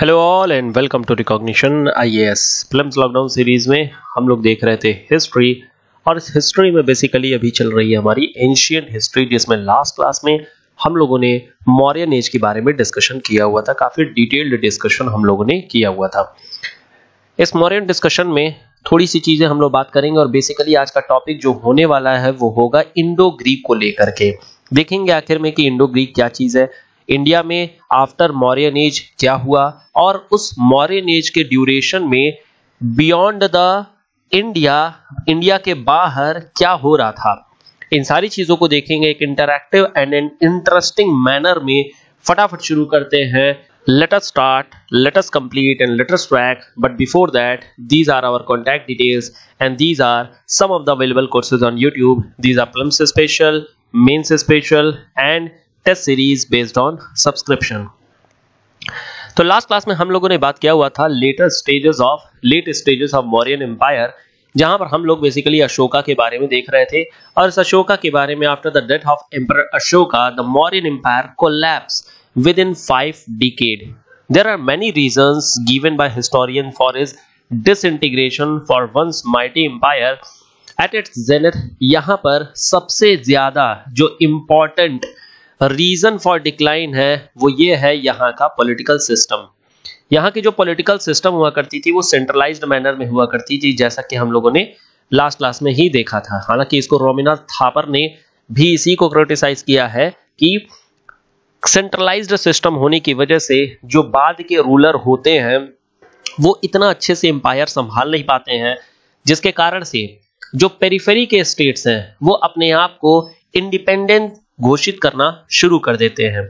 Hello all and welcome to recognition IAS films lockdown series में हम लोग देख रहे थे हिस्ट्री और इस हिस्ट्री में बेसिकली अभी चल रही है हमारी एंशियंट हिस्ट्री जिसमें लास्ट क्लास में हम लोगों ने मौर्यन एज के बारे में डिस्कशन किया हुआ था। काफ़ी डिटेल्ड डिस्कशन हम लोगों ने किया हुआ था। इस मौर्यन डिस्कशन में थोड़ी सी चीज़ें हम लोग बात करेंगे और बेसिकली आज का टॉपिक जो होने वाला है वो होगा इंडो ग्रीक को लेकर के। देखेंगे आखिर में कि इंडो ग्रीक क्या चीज़ है इंडिया में आफ्टर मॉरियन एज क्या हुआ? और उस मॉरियन एज के ड्यूरेशन में बियॉन्ड द इंडिया इंडिया के बाहर क्या हो रहा था? इन सारी चीज़ों को देखेंगे, एक interactive and an interesting manner में फटाफट शुरू करते हैं। Let's start let's complete and let's track but before that these are our contact details and these are some of the available courses on YouTube these are prelims special mains special and test series based on subscription तो last class में हम लोगों ने बात किया हुआ था latest stages of late stages of Mauryan empire जहाँ पर हम लोग बेसिकली अशोका के बारे में देख रहे थे। और इस अशोका के बारे में after the death of emperor Ashoka the Mauryan empire collapse within five decade there are many reason given by historian for his disintegration for once mighty empire at its यहाँ पर सबसे ज़्यादा जो इंपॉर्टेंट रीजन फॉर डिक्लाइन है, वो ये है यहाँ का पॉलिटिकल सिस्टम यहाँ की जो पॉलिटिकल सिस्टम हुआ करती थी, वो सेंट्रलाइज्ड मैनर में हुआ करती थी, जैसा कि हम लोगों ने लास्ट क्लास में ही देखा था। हालाँकि इसको रोमिनाथ थापर ने भी इसी को क्रिटिसाइज किया है कि सेंट्रलाइज्ड सिस्टम होने की वजह से जो बाद के रूलर होते हैं, वो इतना अच्छे से एम्पायर संभाल नहीं पाते हैं, जिसके कारण से जो पेरिफेरी के स्टेट्स हैं, वो अपने आप को इंडिपेंडेंट घोषित करना शुरू कर देते हैं।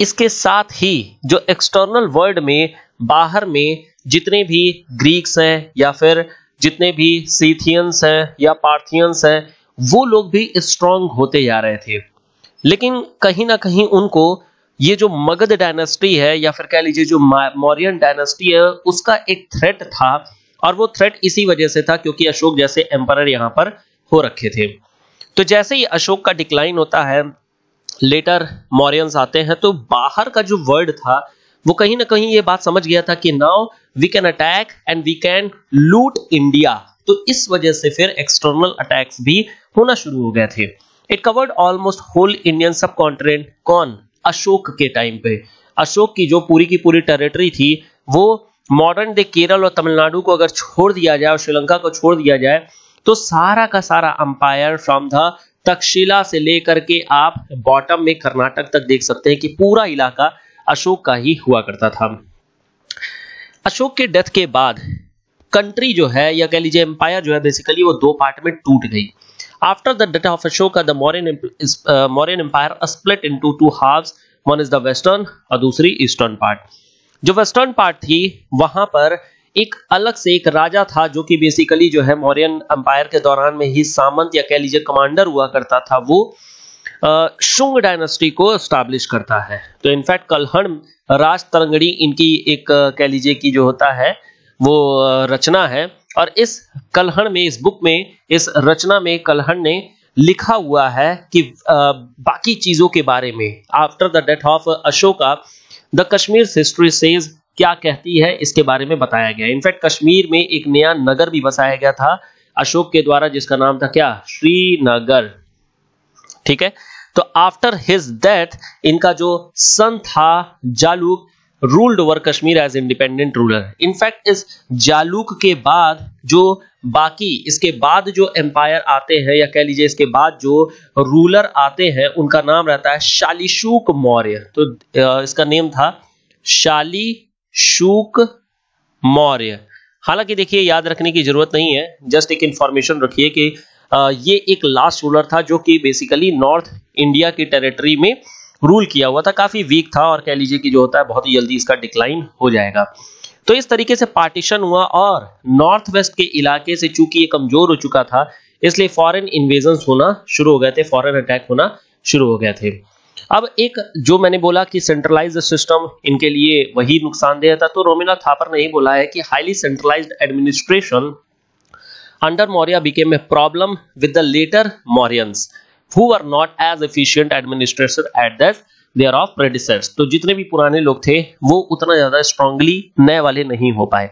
इसके साथ ही जो एक्सटर्नल वर्ल्ड में, बाहर में जितने भी ग्रीक्स हैं या फिर जितने भी सीथियंस हैं या पार्थियंस हैं, वो लोग भी स्ट्रांग होते जा रहे थे। लेकिन कहीं ना कहीं उनको ये जो मगध डायनेस्टी है या फिर कह लीजिए जो मौर्यन डायनेस्टी है, उसका एक थ्रेट था और वो थ्रेट इसी वजह से था क्योंकि अशोक जैसे एम्पर यहाँ पर हो रखे थे। तो जैसे ही अशोक का डिक्लाइन होता है लेटर मॉरियंस आते हैं तो बाहर का जो वर्ल्ड था, वो कहीं ना कहीं ये बात समझ गया था कि now we can attack and we can loot India तो इस वजह से फिर एक्सटर्नल अटैक्स भी होना शुरू हो गए थे। It covered almost whole Indian subcontinent कौन? अशोक के टाइम पे। अशोक की जो पूरी की पूरी टेरिटरी थी, वो मॉडर्न डे केरल और तमिलनाडु को अगर छोड़ दिया जाए और श्रीलंका को छोड़ दिया जाए तो सारा का सारा अंपायर फ्रॉम द तक्षशिला से लेकर के आप बॉटम में कर्नाटक तक देख सकते हैं कि पूरा इलाका अशोक का ही हुआ करता था। अशोक के डेथ के बाद कंट्री जो है या कह लीजिए एम्पायर जो है बेसिकली वो दो पार्ट में टूट गई। After the death of Ashok Mauryan empire split into two halves one is the western और दूसरी ईस्टर्न पार्ट जो वेस्टर्न पार्ट थी, वहाँ पर एक अलग से एक राजा था जो कि बेसिकली जो है मौर्यन अंपायर के दौरान में ही सामंत या कह लीजिए कमांडर हुआ करता था, वो शुंग डायनेस्टी को स्टैब्लिश करता है। तो इनफैक्ट कलहण, राज तरंगड़ी इनकी एक कह लीजिए कि जो होता है, वो रचना है। और इस कलहण में, इस बुक में, इस रचना में कलहण ने लिखा हुआ है कि बाकी चीज़ों के बारे में। After the death of Ashoka the Kashmir history says क्या कहती है, इसके बारे में बताया गया इनफैक्ट कश्मीर में एक नया नगर भी बसाया गया था, अशोक के द्वारा, जिसका नाम था क्या? श्रीनगर। ठीक है? तो आफ्टर हिज डेथ इनका जो सन था, Jalauka ruled over Kashmir as independent ruler in fact इस जालूक के बाद जो बाकी, इसके बाद जो एम्पायर आते हैं, या कह लीजिए इसके बाद जो रूलर आते हैं, उनका नाम रहता है शालीशुक मौर्य। तो इसका नेम था शाली शुक मौर्य। हालाँकि देखिए, याद रखने की ज़रूरत नहीं है। जस्ट एक इंफॉर्मेशन रखिए कि ये एक लास्ट रूलर था जो कि बेसिकली नॉर्थ इंडिया की टेरिटरी में रूल किया हुआ था। काफ़ी वीक था और कह लीजिए कि जो होता है, बहुत ही जल्दी इसका डिक्लाइन हो जाएगा। तो इस तरीके से पार्टीशन हुआ और नॉर्थ वेस्ट के इलाके से चूँकि ये कमज़ोर हो चुका था, इसलिए फॉरेन इन्वेजन होना शुरू हो गए थे फॉरेन अटैक होना शुरू हो गए थे। अब एक, जो मैंने बोला कि सेंट्रलाइज्ड सिस्टम इनके लिए वही नुकसानदेह था तो रोमिना थापर ने ही बोला है कि highly centralised administration under Maurya became a problem with the later Mauryans, who were not as efficient administrators at that there of predecessors तो जितने भी पुराने लोग थे, वो उतना ज़्यादा स्ट्रांगली नए वाले नहीं हो पाए।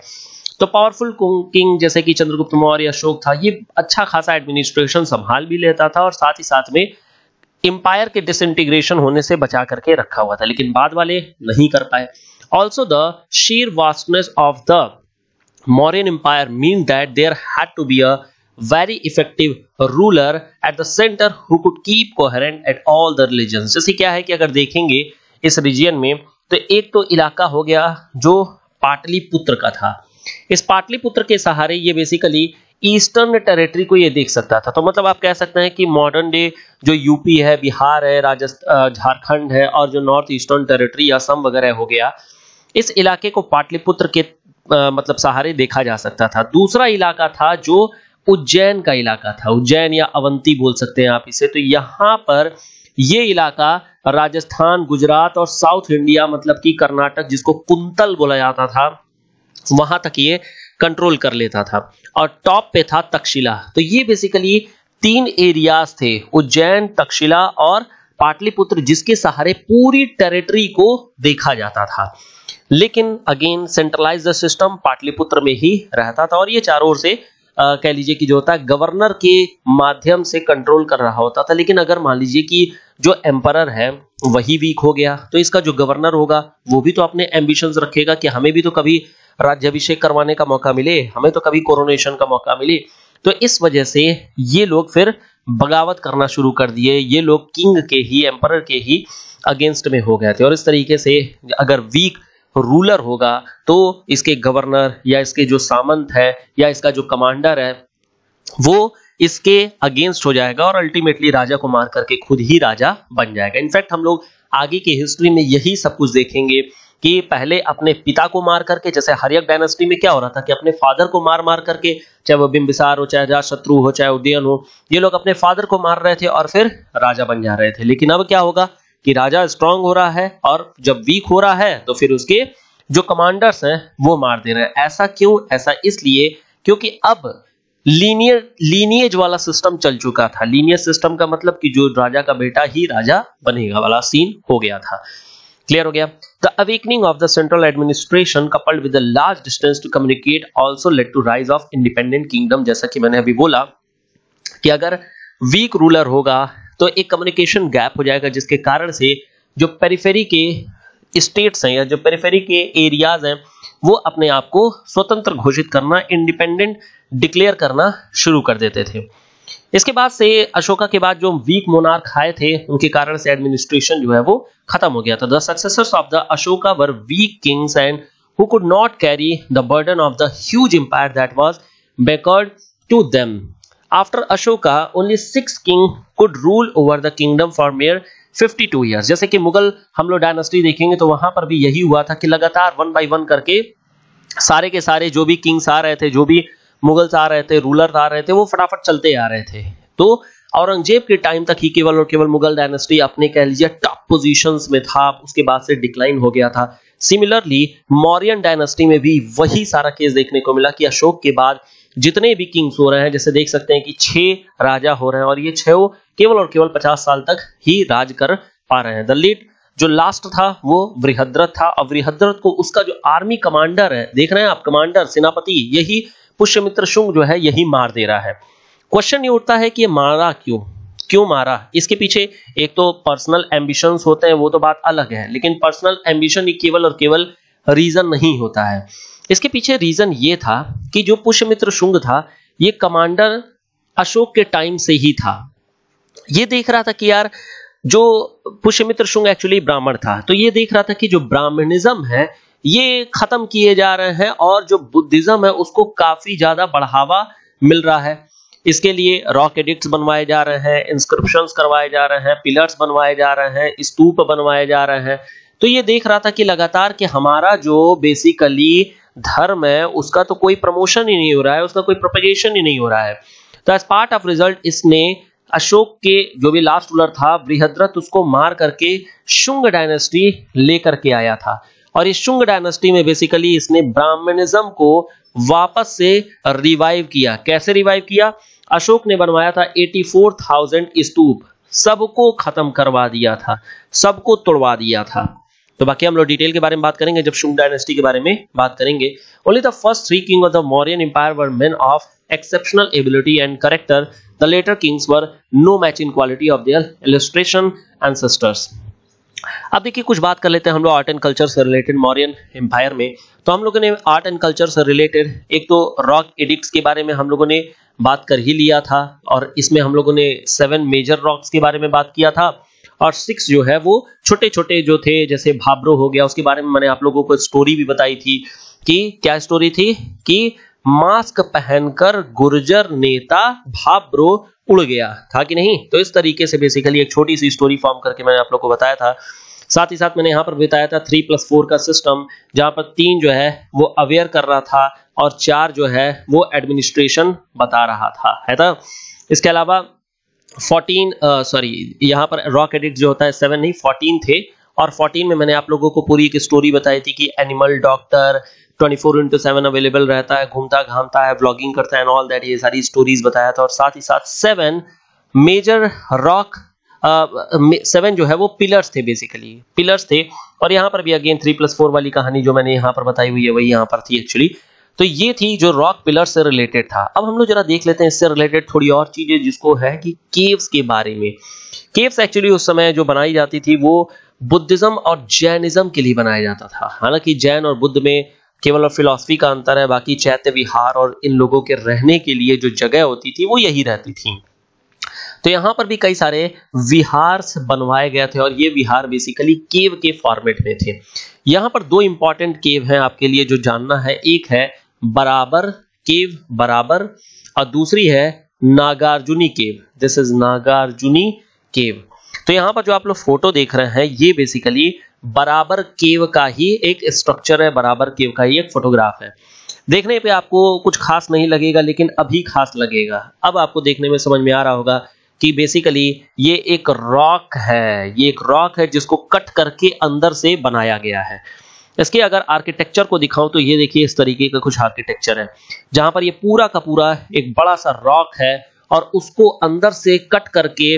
तो पावरफुल किंग जैसे कि चंद्रगुप्त मौर्य, अशोक था, ये अच्छा खासा एडमिनिस्ट्रेशन संभाल भी लेता था और साथ ही साथ में इंपायर के डिसइंटीग्रेशन होने से बचा करके रखा हुआ था, लेकिन बाद वाले नहीं कर पाए। Also the sheer vastness of the Mauryan empire mean that there had to be a very effective ruler at the center who could keep coherent at all the religions जैसे क्या है कि अगर देखेंगे इस रीजियन में तो एक तो इलाका हो गया जो पाटलिपुत्र का था। इस पाटलिपुत्र के सहारे ये बेसिकली ईस्टर्न टेरिटरी को ये देख सकता था। तो मतलब आप कह सकते हैं कि मॉडर्न डे जो यूपी है बिहार है राजस्थान झारखंड है और जो नॉर्थ ईस्टर्न टेरिटरी असम वगैरह हो गया इस इलाके को पाटलिपुत्र के आ, मतलब सहारे देखा जा सकता था। दूसरा इलाका था जो उज्जैन का इलाका था। उज्जैन या अवंती बोल सकते हैं आप इसे। तो यहाँ पर ये इलाका राजस्थान गुजरात और साउथ इंडिया मतलब कि कर्नाटक जिसको कुंतल बोला जाता था वहाँ तक ये कंट्रोल कर लेता था और टॉप पे था तक्षशिला। तो ये बेसिकली तीन एरियाज़ थे, उज्जैन, तक्षशिला और पाटलिपुत्र, जिसके सहारे पूरी टेरिटरी को देखा जाता था। लेकिन अगेन सेंट्रलाइज सिस्टम पाटलिपुत्र में ही रहता था और ये चारों ओर से कह लीजिए कि जो होता है गवर्नर के माध्यम से कंट्रोल कर रहा होता था। लेकिन अगर मान लीजिए कि जो एम्पर है, वही वीक हो गया तो इसका जो गवर्नर होगा, वो भी तो अपने एम्बिशंस रखेगा कि हमें भी तो कभी राज्याभिषेक करवाने का मौका मिले, हमें तो कभी कोरोनेशन का मौका मिले। तो इस वजह से ये लोग फिर बगावत करना शुरू कर दिए। ये लोग किंग के ही एम्पर के ही अगेंस्ट में हो गए थे। और इस तरीके से अगर वीक रूलर होगा तो इसके गवर्नर या इसके जो सामंत है या इसका जो कमांडर है, वो इसके अगेंस्ट हो जाएगा और अल्टीमेटली राजा को मार करके खुद ही राजा बन जाएगा। इनफैक्ट हम लोग आगे की हिस्ट्री में यही सब कुछ देखेंगे। कि पहले अपने पिता को मार करके, जैसे हरियक डायनेस्टी में क्या हो रहा था कि अपने फादर को मार मार करके, चाहे वो बिंबिसार हो, चाहे शत्रु हो, चाहे उदयन हो, ये लोग अपने फादर को मार रहे थे और फिर राजा बन जा रहे थे। लेकिन अब क्या होगा कि राजा स्ट्रांग हो रहा है और जब वीक हो रहा है तो फिर उसके जो कमांडर्स हैं, वो मार दे रहे हैं। ऐसा क्यों? ऐसा इसलिए क्योंकि अब लीनियर लीनियज वाला सिस्टम चल चुका था। लीनियर सिस्टम का मतलब कि जो राजा का बेटा ही राजा बनेगा वाला सीन हो गया था। क्लियर हो गया? The awakening of the central administration coupled with large distance to communicate also led to rise of independent kingdom जैसा कि मैंने अभी बोला कि अगर वीक रूलर होगा तो एक कम्युनिकेशन गैप हो जाएगा, जिसके कारण से जो पेरिफेरी के स्टेट्स हैं या जो पेरिफेरी के एरियाज़ हैं, वो अपने आप को स्वतंत्र घोषित करना इंडिपेंडेंट डिक्लेयर करना शुरू कर देते थे। इसके बाद से अशोका के बाद जो वीक मोनार्क आए थे, उनके कारण से एडमिनिस्ट्रेशन जो है वो खत्म हो गया था। The successors of the Ashoka were weak kings and who could not carry the burden of the huge empire that was bequeathed to them after Ashoka only six king could rule over the kingdom for mere 52 years जैसे कि मुगल हम लोग dynasty देखेंगे तो वहाँ पर भी यही हुआ था कि लगातार वन बाय वन करके सारे के सारे जो भी किंग्स आ रहे थे, जो भी मुगल्स आ रहे थे रूलर आ रहे थे, वो फटाफट चलते आ रहे थे। तो औरंगज़ेब के टाइम तक ही केवल और केवल मुगल डायनेस्टी अपने कह लीजिए टॉप पोजीशंस में था उसके बाद से डिक्लाइन हो गया था। सिमिलरली मौर्यन डायनेस्टी में भी वही सारा केस देखने को मिला कि अशोक के बाद जितने भी किंग्स हो रहे हैं, जैसे देख सकते हैं कि छह राजा हो रहे हैं और ये छह केवल और केवल पचास साल तक ही राज कर पा रहे हैं। द लीड जो लास्ट था, वो वृहद्रथ था। और वृहद्रथ को उसका जो आर्मी कमांडर है, देख रहे हैं आप कमांडर सेनापति, यही पुष्यमित्र शुंग जो है, यही मार दे रहा है। क्वेश्चन ये उठता है कि ये मारा क्यों? क्यों मारा? इसके पीछे एक तो पर्सनल एम्बिशंस होते हैं, वो तो बात अलग है, लेकिन पर्सनल एम्बिशन केवल और केवल रीजन नहीं होता है। इसके पीछे रीजन ये था कि जो पुष्यमित्र शुंग था, ये कमांडर अशोक के टाइम से ही था। ये देख रहा था कि यार, जो पुष्यमित्र शुंग एक्चुअली ब्राह्मण था तो ये देख रहा था कि जो ब्राह्मणिज्म है ये खत्म किए जा रहे हैं और जो बुद्धिज्म है उसको काफ़ी ज़्यादा बढ़ावा मिल रहा है। इसके लिए रॉक एडिक्ट बनवाए जा रहे हैं इंस्क्रिप्शन करवाए जा रहे हैं पिलर्स बनवाए जा रहे हैं, स्तूप बनवाए जा रहे हैं। तो ये देख रहा था कि लगातार कि हमारा जो बेसिकली धर्म है, उसका तो कोई प्रमोशन ही नहीं हो रहा है, उसका कोई प्रोपेगेशन ही नहीं हो रहा है। तो एज पार्ट ऑफ़ रिज़ल्ट इसने अशोक के जो भी लास्ट रूलर था, बृहद्रथ, उसको मार करके शुंग डायनेस्टी लेकर के आया था। और इस शुंग डायनेस्टी में बेसिकली इसने ब्राह्मणिज्म को वापस से रिवाइव किया। कैसे रिवाइव किया? अशोक ने बनवाया था 84,000 स्तूप। सबको खत्म करवा दिया था। सबको तोड़वा दिया था। तो बाकी हम लोग डिटेल के बारे में बात करेंगे जब शुंग डायनेस्टी के बारे में बात करेंगे। Only the first three king of the Mauryan empire were men of exceptional ability and character. The later kings were no match in quality of their illustration ancestors. अब देखिए, कुछ बात कर लेते हैं हम लोग आर्ट एंड कल्चर से रिलेटेड मॉरियन एम्पायर में। तो हम लोगों ने आर्ट एंड कल्चर से रिलेटेड एक तो रॉक एडिक्ट्स के बारे में हम लोगों ने बात कर ही लिया था और इसमें हम लोगों ने सेवन मेजर रॉक्स के बारे में बात किया था और सिक्स जो है वो छोटे छोटे जो थे, जैसे भाब्रो हो गया, उसके बारे में मैंने आप लोगों को स्टोरी भी बताई थी कि क्या स्टोरी थी? कि मास्क पहनकर गुर्जर नेता भाब्रो उड़ गया था कि नहीं? तो इस तरीके से बेसिकली एक छोटी सी स्टोरी फॉर्म करके मैंने आप लोग को बताया था। साथ ही साथ मैंने यहाँ पर बताया था थ्री प्लस फोर का सिस्टम जहाँ पर तीन जो है, वो अवेयर कर रहा था और चार जो है, वो एडमिनिस्ट्रेशन बता रहा था। है था इसके अलावा 14 सॉरी यहाँ पर रॉक एडिट जो होता है सेवन नहीं 14 थे। और 14 में मैंने आप लोगों को पूरी एक स्टोरी बताई थी कि animal doctor 24 four into seven available रहता है, घूमता, घामता है ब्लॉगिंग करता है ऑल दैट ये सारी स्टोरीज बताया था। और साथ ही साथ सेवन मेजर रॉक सेवन जो है वो पिलर्स थे बेसिकली पिलर्स थे। और यहाँ पर भी अगेन थ्री प्लस फोर वाली कहानी जो मैंने यहाँ पर बताई हुई है, वही यहाँ पर थी एक्चुअली तो ये थी जो रॉक पिलर से रिलेटेड था। अब हम लोग जरा देख लेते हैं इससे रिलेटेड थोड़ी और चीज़ें जिसको है कि केव्स के बारे में। केव्स एक्चुअली उस समय जो बनाई जाती थी, वो बुद्धिज्म और जैनिज्म के लिए बनाया जाता था। हालाँकि जैन और बुद्ध में केवल और फिलॉसफी का अंतर है, बाकी चैत्य विहार और इन लोगों के रहने के लिए जो जगह होती थी, वो यही रहती थी। तो यहाँ पर भी कई सारे विहार बनवाए गए थे और ये विहार बेसिकली केव के फॉर्मेट में थे। यहाँ पर दो इंपॉर्टेंट केव हैं आपके लिए जो जानना है। एक है बराबर केव बराबर, और दूसरी है Nagarjuni cave this is Nagarjuni cave तो यहाँ पर जो आप लोग फ़ोटो देख रहे हैं, ये बेसिकली बराबर केव का ही एक स्ट्रक्चर है, बराबर केव का ही एक फोटोग्राफ है। देखने पे आपको कुछ खास नहीं लगेगा, लेकिन अभी खास लगेगा। अब आपको देखने में समझ में आ रहा होगा कि बेसिकली ये एक रॉक है। ये एक रॉक है जिसको कट करके अंदर से बनाया गया है। इसके अगर आर्किटेक्चर को दिखाऊँ तो ये देखिए, इस तरीके का कुछ आर्किटेक्चर है। जहाँ पर ये पूरा का पूरा एक बड़ा सा रॉक है और उसको अंदर से कट करके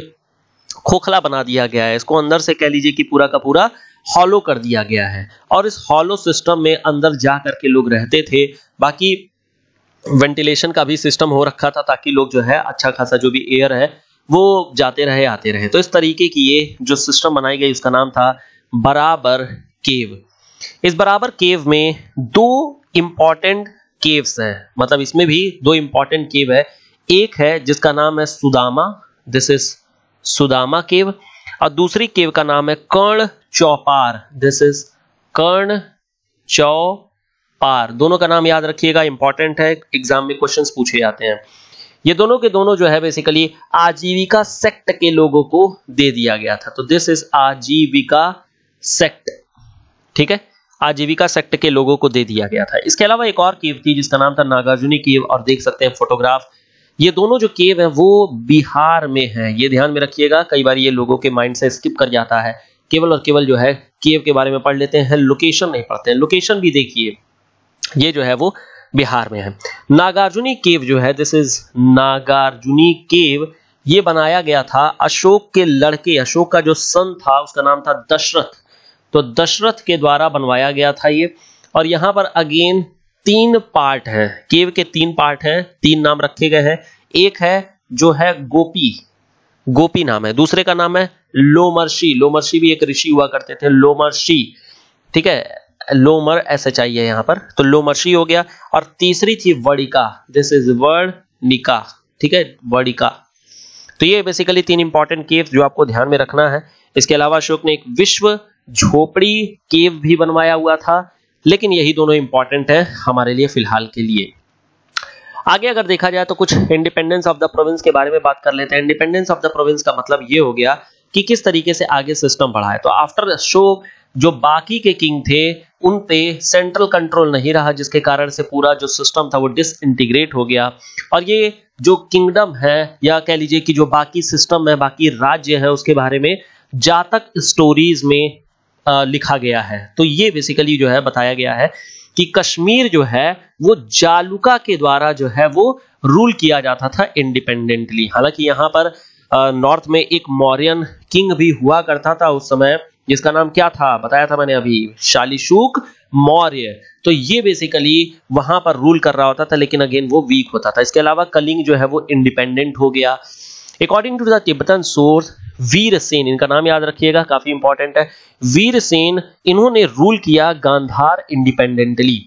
खोखला बना दिया गया है। इसको अंदर से कह लीजिए कि पूरा का पूरा हॉलो कर दिया गया है। और इस हॉलो सिस्टम में अंदर जा करके लोग रहते थे। बाकी वेंटिलेशन का भी सिस्टम हो रखा था ताकि लोग जो है अच्छा खासा जो भी एयर है, वो जाते रहे, आते रहे। तो इस तरीके की ये जो सिस्टम बनाई गई उसका नाम था बराबर केव इस बराबर केव में दो इंपॉर्टेंट केव्स हैं। मतलब इसमें भी दो इंपॉर्टेंट केव है। एक है जिसका नाम है Sudama. This is Sudama cave और दूसरी केव का नाम है कर्ण चौपार। दिस इज़ कर्ण चौपार। दोनों का नाम याद रखिएगा इंपॉर्टेंट है एग्ज़ाम में क्वेश्चंस पूछे जाते हैं। ये दोनों के दोनों जो है बेसिकली आजीविका सेक्ट के लोगों को दे दिया गया था। तो दिस इज़ आजीविका सेक्ट ठीक है? आजीविका सेक्ट के लोगों को दे दिया गया था। इसके अलावा एक और केव थी, जिसका नाम था नागार्जुनी केव, और देख सकते हैं फोटोग्राफ ये दोनों जो केव है, वो बिहार में है। ये ध्यान में रखिएगा, कई बार ये लोगों के माइंड से स्किप कर जाता है। केवल और केवल जो है, केव के बारे में पढ़ लेते हैं, लोकेशन नहीं पढ़ते हैं। लोकेशन भी देखिए, ये जो है वो बिहार में है। नागार्जुनी केव जो है दिस इज़ नागार्जुनी केव, ये बनाया गया था अशोक के लड़के, अशोक का जो सन था, उसका नाम था दशरथ। तो दशरथ के द्वारा बनवाया गया था ये। और यहाँ पर अगेन तीन पार्ट है। केव के तीन पार्ट हैं, तीन नाम रखे गए हैं। एक है, जो है गोपी। गोपी नाम है। दूसरे का नाम है लोमर्षि। लोमर्षि भी एक ऋषि हुआ करते थे, लोमर्षि। ठीक है? लोमर ऐसे चाहिए यहाँ पर। तो लोमर्षि हो गया। और तीसरी थी वड़िका दिस इज़ वर्णिका ठीक है? वड़िका तो ये बेसिकली तीन इंपॉर्टेंट केव जो आपको ध्यान में रखना है। इसके अलावा अशोक ने एक विश्व झोपड़ी केव भी बनवाया हुआ था। लेकिन यही दोनों इंपॉर्टेंट है हमारे लिए फ़िलहाल के लिए। आगे अगर देखा जाए तो कुछ इंडिपेंडेंस ऑफ़ द प्रोविंस के बारे में बात कर लेते हैं। इंडिपेंडेंस ऑफ़ द प्रोविंस का मतलब ये हो गया कि किस तरीके से आगे सिस्टम बढ़ा है तो आफ्टर शो जो बाकी के किंग थे, उन पे सेंट्रल कंट्रोल नहीं रहा, जिसके कारण से पूरा जो सिस्टम था वो डिसइंटीग्रेट हो गया। और ये जो किंगडम है, या कह लीजिए कि जो बाकी सिस्टम है, बाकी राज्य है, उसके बारे में जातक स्टोरीज में लिखा गया है। तो ये बेसिकली जो है, बताया गया है कि कश्मीर जो है, वो जालुका के द्वारा जो है, वो रूल किया जाता था इंडिपेंडेंटली हालाँकि यहाँ पर नॉर्थ में एक मौर्यन किंग भी हुआ करता था उस समय। जिसका नाम क्या था? बताया था मैंने अभी। शालिशुक मौर्य। तो ये बेसिकली वहाँ पर रूल कर रहा होता था, लेकिन अगेन वो वीक होता था। इसके अलावा कलिंग जो है, वो इंडिपेंडेंट हो गया। According to the Tibetan source Veer Sen इनका नाम याद रखिएगा, काफ़ी इंपॉर्टेंट है। वीर सेन इन्होंने रूल किया गांधार इंडिपेंडेंटली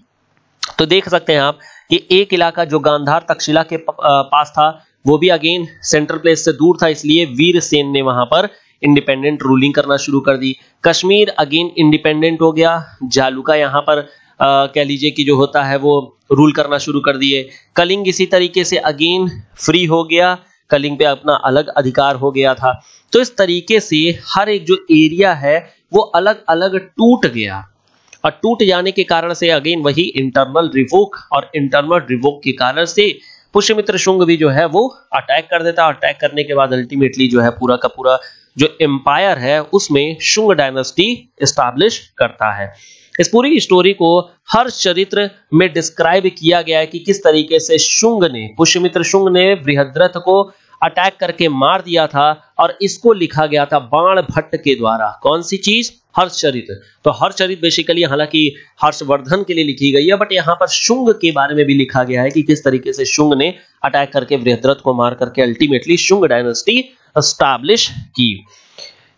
तो देख सकते हैं आप कि एक इलाका जो गांधार तक्षशिला के पास था, वो भी अगेन सेंट्रल प्लेस से दूर था, इसलिए वीर सेन ने वहाँ पर इंडिपेंडेंट रूलिंग करना शुरू कर दी। कश्मीर अगेन इंडिपेंडेंट हो गया, जालुका यहाँ पर कह लीजिए कि जो होता है वो रूल करना शुरू कर दिए। कलिंग इसी तरीके से अगेन फ्री हो गया। कलिंग पे अपना अलग अधिकार हो गया था। तो इस तरीके से हर एक जो एरिया है, वो अलग अलग टूट गया। और टूट जाने के कारण से अगेन वही इंटरनल रिवोक और इंटरनल रिवोक के कारण से पुष्यमित्र शुंग भी जो है, वो अटैक कर देता। अटैक करने के बाद अल्टीमेटली जो है, पूरा का पूरा जो एम्पायर है, उसमें शुंग डायनेस्टी स्टैब्लिश करता है। इस पूरी स्टोरी को हर चरित्र में डिस्क्राइब किया गया है कि किस तरीके से शुंग ने पुष्यमित्र शुंग ने बृहद्रथ को अटैक करके मार दिया था और इसको लिखा गया था बाण भट्ट के द्वारा। कौन सी चीज़? हर्षचरित तो हर्षचरित बेसिकली हालाँकि हर्षवर्धन के लिए लिखी गई है बट यहाँ पर शुंग के बारे में भी लिखा गया है कि किस तरीके से शुंग ने अटैक करके बृहद्रथ को मार करके अल्टीमेटली शुंग डायनेस्टी स्टैब्लिश की।